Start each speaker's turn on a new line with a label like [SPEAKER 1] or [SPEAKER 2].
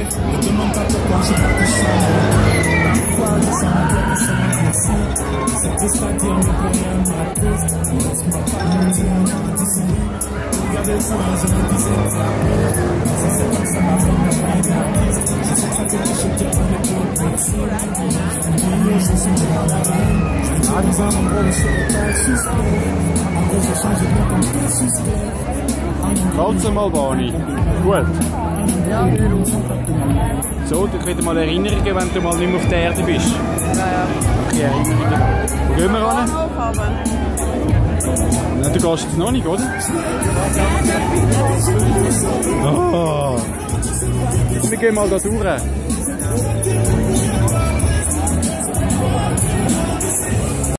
[SPEAKER 1] Tu nunca tocaste na questão Na falha, só na proteção de você Sempre estadia me apoiando na cruz Mas uma parte de um tipo de sangue E a Deus não ajuda a dizer desapoio Se você pensa na forma da idade Se você faz o que eu te amo, eu te amo E eu sou sempre uma laranja Analisando um bolo sobre o tal suspeito A coisa só de não acontecer suspeito
[SPEAKER 2] Lots of Malboni. Gut.
[SPEAKER 1] Ja.
[SPEAKER 2] So, du kriegst mal Erinnerungen, wenn du mal nicht mehr auf der Erde bist. Ja, ja. Okay, Erinnerungen. Wo gehen wir ran? Na, du gehst jetzt noch nicht, oder? Oh. Wir gehen mal da durch.